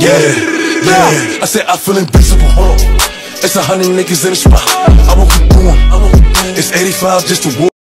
Yeah, yeah. I said I feel invincible. It's a hundred niggas in the spot. I won't keep doing. It's 85 just to war.